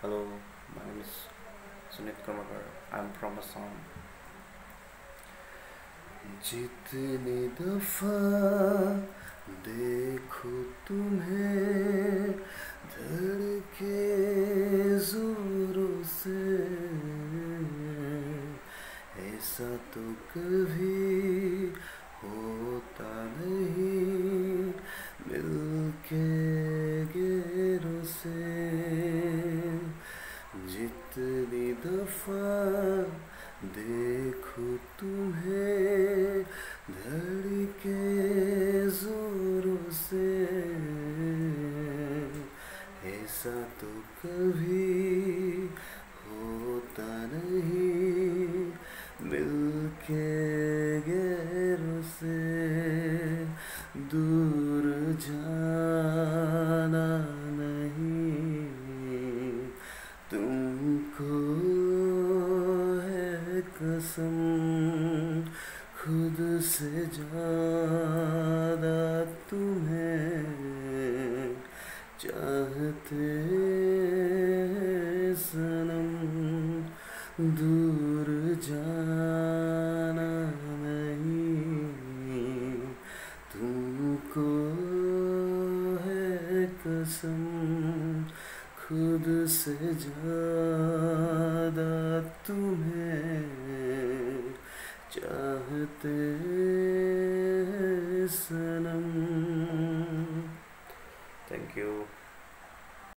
Hello, my name is Sunit Karmakar. I'm from Assam. जितनी दफा देखो तुम्हें धड़के जोरों से ऐसा तो कभी जितनी दफ़ा देखो तुम्हें धड़के जोरों से। ऐसा तो कभी होता नहीं मिलके गैरों से दूर जाना नहीं। तुमको है कसम, खुद से ज़्यादा तुम्हें चाहते सनम। दूर जाना नहीं, तुमको है कसम खुद से ज़्यादा तुम्हें चाहते हैं